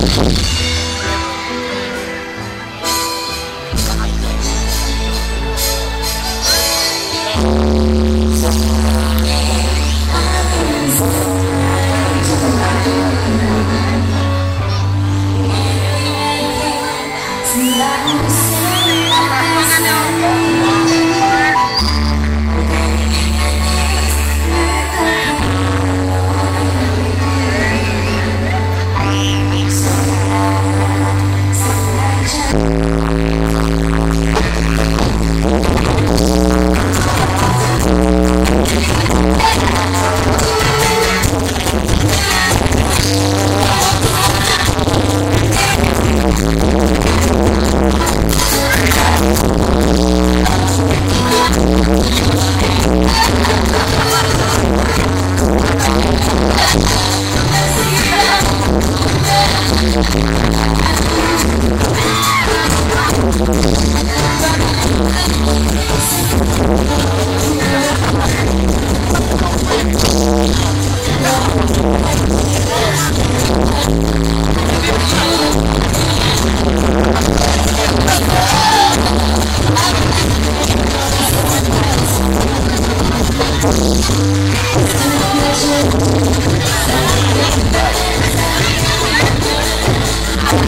Till I am still alive I'm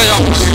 Olha,